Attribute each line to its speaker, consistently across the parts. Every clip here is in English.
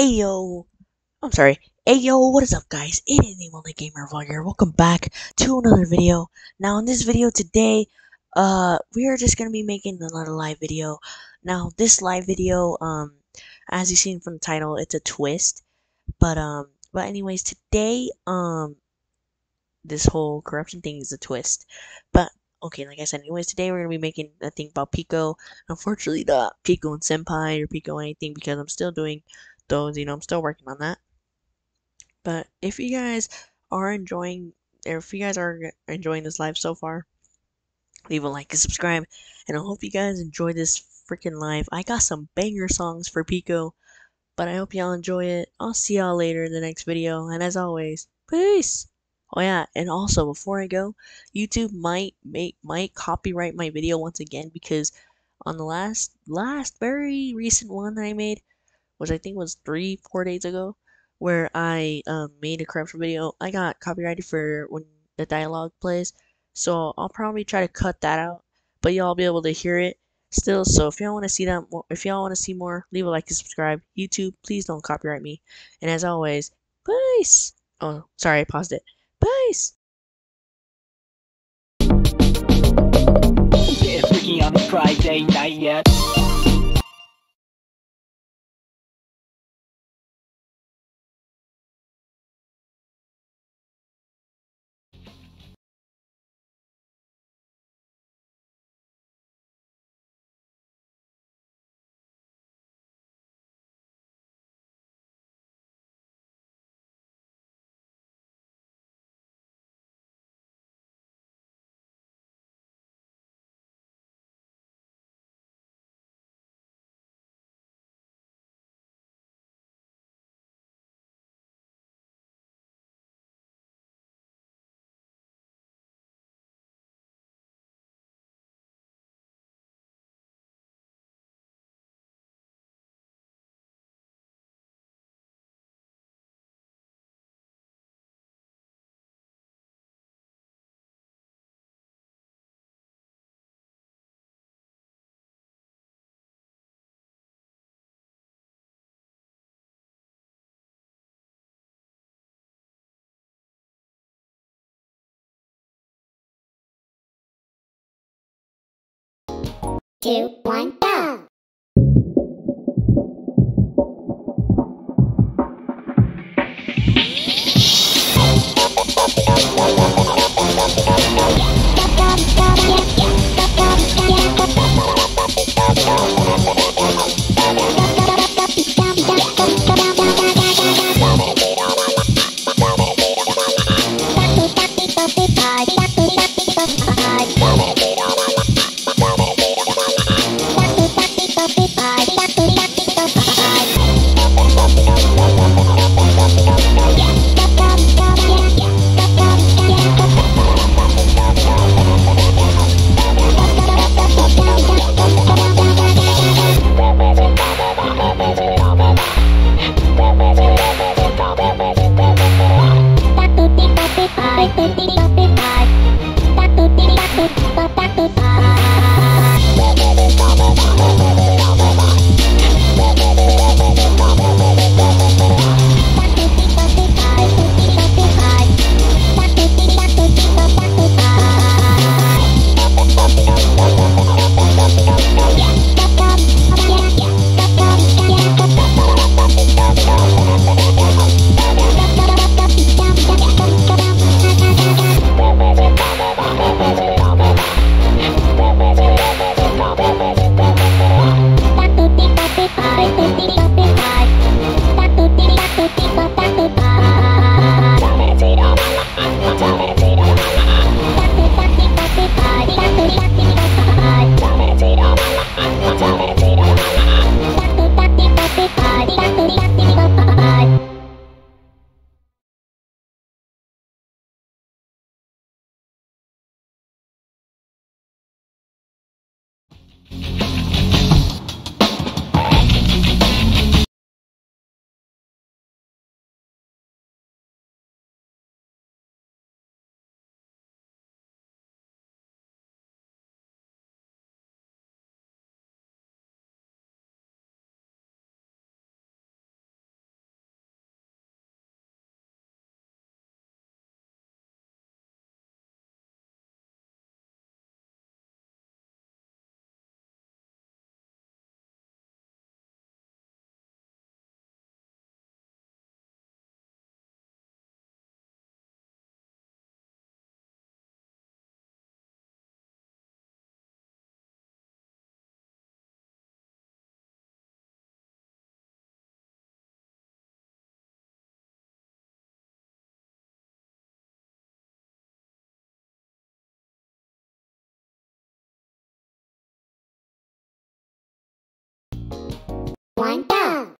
Speaker 1: Ayo, I'm sorry. Hey yo, what is up guys? It is the Only Gamer Vlogger. Welcome back to another video. Now in this video today, uh, we are just gonna be making another live video. Now this live video, um, as you seen from the title, it's a twist. But um, but anyways, today, um, this whole corruption thing is a twist. But okay, like I said, anyways, today we're gonna be making a thing about Pico. Unfortunately, not Pico and Senpai or Pico anything because I'm still doing those. You know, I'm still working on that. But if you guys are enjoying, or if you guys are enjoying this live so far, leave a like and subscribe. And I hope you guys enjoy this freaking live. I got some banger songs for Pico, but I hope y'all enjoy it. I'll see y'all later in the next video. And as always, peace. Oh yeah, and also before I go, YouTube might make might copyright my video once again because on the last last very recent one that I made, which I think was three four days ago, where I um, made a corruption video. I got copyrighted for when the dialogue plays, so I'll probably try to cut that out, but y'all be able to hear it still. So if y'all want to see that, if y'all want to see more, leave a like and subscribe. YouTube, please don't copyright me. And as always, peace. Oh, sorry, I paused it. Peace.
Speaker 2: Yeah, freaky on Friday night yet.
Speaker 3: two, one, go! 完蛋。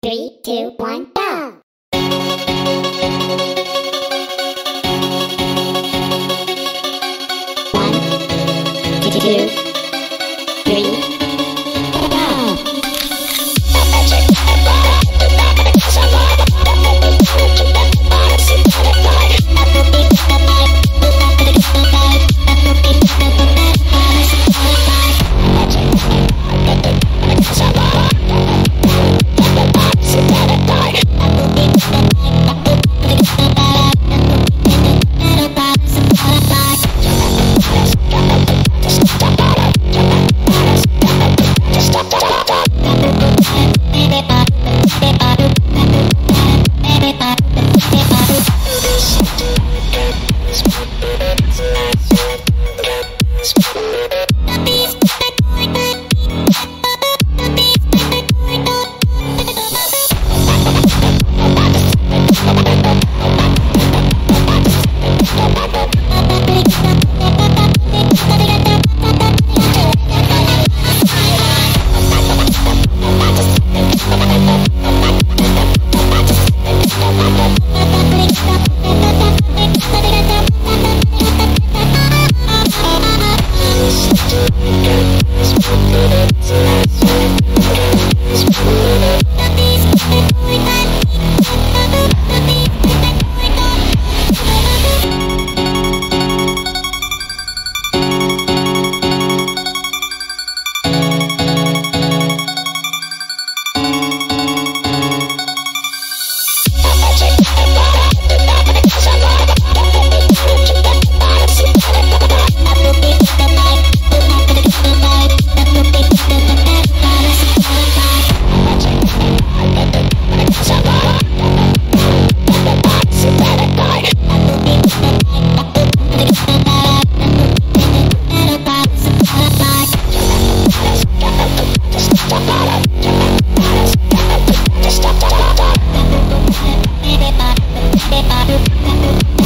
Speaker 3: Three, two, one, go! One, Thank you.